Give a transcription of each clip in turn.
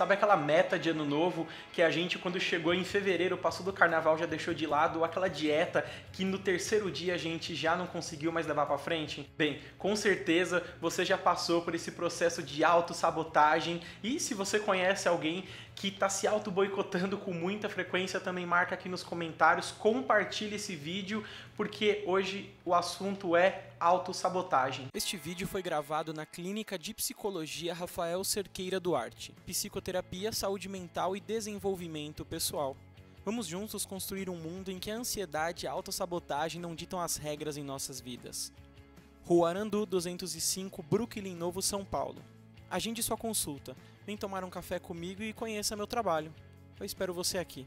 Sabe aquela meta de ano novo que a gente, quando chegou em fevereiro, passou do carnaval, já deixou de lado, aquela dieta que no terceiro dia a gente já não conseguiu mais levar para frente? Bem, com certeza você já passou por esse processo de autossabotagem e se você conhece alguém que está se auto-boicotando com muita frequência, também marca aqui nos comentários, compartilhe esse vídeo, porque hoje o assunto é autossabotagem. Este vídeo foi gravado na Clínica de Psicologia Rafael Cerqueira Duarte, Psicoterapia, Saúde Mental e Desenvolvimento Pessoal. Vamos juntos construir um mundo em que a ansiedade e a autossabotagem não ditam as regras em nossas vidas. Rua Arandu 205, Brooklyn Novo, São Paulo. Agende sua consulta. Vem tomar um café comigo e conheça meu trabalho. Eu espero você aqui.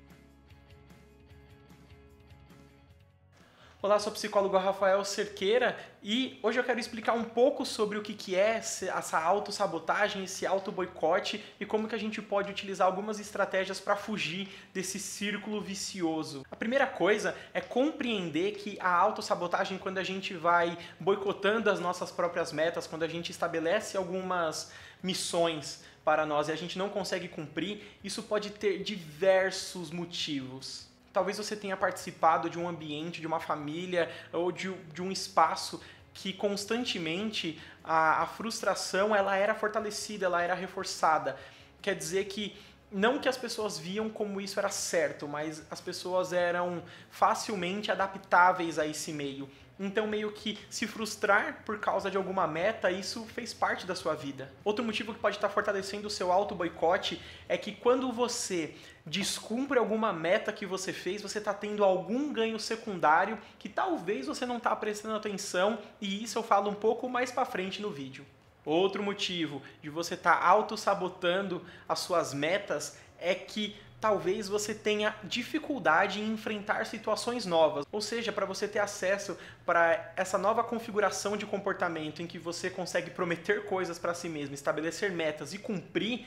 Olá, sou o psicólogo Rafael Cerqueira e hoje eu quero explicar um pouco sobre o que, é essa autossabotagem, esse auto-boicote e como que a gente pode utilizar algumas estratégias para fugir desse círculo vicioso. A primeira coisa é compreender que a autossabotagem, quando a gente vai boicotando as nossas próprias metas, quando a gente estabelece algumas missões para nós e a gente não consegue cumprir, isso pode ter diversos motivos. Talvez você tenha participado de um ambiente, de uma família ou de, de um espaço que constantemente a, a frustração ela era fortalecida, ela era reforçada. Quer dizer que não que as pessoas viam como isso era certo, mas as pessoas eram facilmente adaptáveis a esse meio. Então, meio que se frustrar por causa de alguma meta, isso fez parte da sua vida. Outro motivo que pode estar fortalecendo o seu auto-boicote é que quando você descumpre alguma meta que você fez, você está tendo algum ganho secundário que talvez você não está prestando atenção, e isso eu falo um pouco mais para frente no vídeo. Outro motivo de você estar tá auto-sabotando as suas metas é que talvez você tenha dificuldade em enfrentar situações novas. Ou seja, para você ter acesso para essa nova configuração de comportamento em que você consegue prometer coisas para si mesmo, estabelecer metas e cumprir,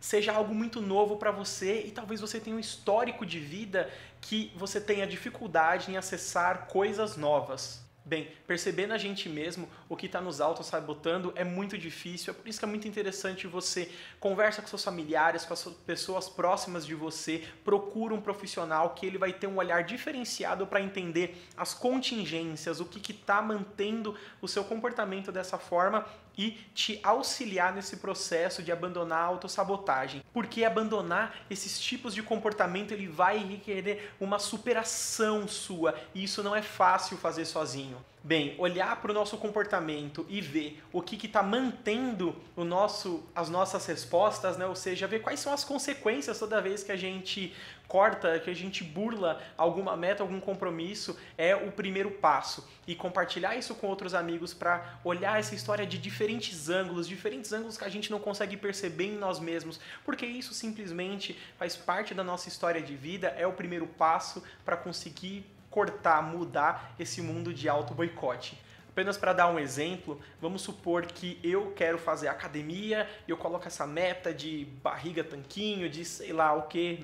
seja algo muito novo para você e talvez você tenha um histórico de vida que você tenha dificuldade em acessar coisas novas. Bem, perceber na gente mesmo o que está nos auto-sabotando é muito difícil, é por isso que é muito interessante você conversa com seus familiares, com as pessoas próximas de você, procura um profissional que ele vai ter um olhar diferenciado para entender as contingências, o que está mantendo o seu comportamento dessa forma e te auxiliar nesse processo de abandonar a autossabotagem. Porque abandonar esses tipos de comportamento ele vai requerer uma superação sua e isso não é fácil fazer sozinho. Bem, olhar para o nosso comportamento e ver o que está mantendo o nosso, as nossas respostas, né? ou seja, ver quais são as consequências toda vez que a gente corta, que a gente burla alguma meta, algum compromisso, é o primeiro passo. E compartilhar isso com outros amigos para olhar essa história de diferentes ângulos, diferentes ângulos que a gente não consegue perceber em nós mesmos, porque isso simplesmente faz parte da nossa história de vida, é o primeiro passo para conseguir cortar, mudar esse mundo de auto boicote. Apenas para dar um exemplo, vamos supor que eu quero fazer academia e eu coloco essa meta de barriga tanquinho, de sei lá o que,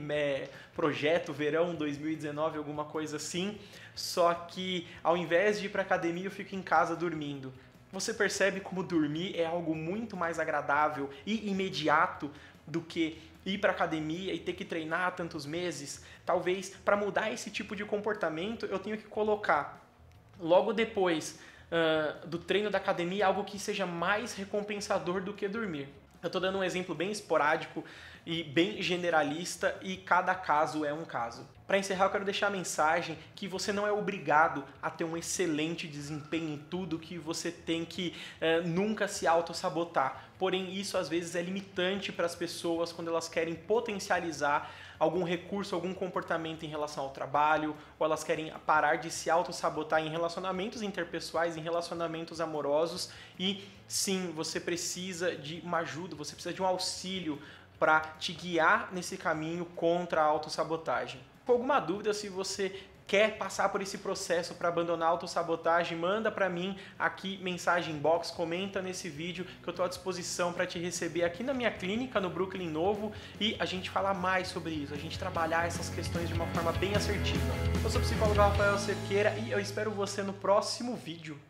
projeto verão 2019, alguma coisa assim. Só que ao invés de ir para academia, eu fico em casa dormindo. Você percebe como dormir é algo muito mais agradável e imediato do que ir para academia e ter que treinar tantos meses. Talvez para mudar esse tipo de comportamento eu tenho que colocar logo depois uh, do treino da academia algo que seja mais recompensador do que dormir. Eu estou dando um exemplo bem esporádico e bem generalista e cada caso é um caso. Para encerrar, eu quero deixar a mensagem que você não é obrigado a ter um excelente desempenho em tudo, que você tem que uh, nunca se auto-sabotar. Porém, isso às vezes é limitante para as pessoas quando elas querem potencializar algum recurso, algum comportamento em relação ao trabalho, ou elas querem parar de se auto-sabotar em relacionamentos interpessoais, em relacionamentos amorosos. E sim, você precisa de uma ajuda, você precisa de um auxílio para te guiar nesse caminho contra a autossabotagem. Com alguma dúvida, se você quer passar por esse processo para abandonar a autossabotagem, manda para mim aqui mensagem box, comenta nesse vídeo que eu estou à disposição para te receber aqui na minha clínica no Brooklyn Novo e a gente falar mais sobre isso, a gente trabalhar essas questões de uma forma bem assertiva. Eu sou o psicólogo Rafael Cerqueira e eu espero você no próximo vídeo.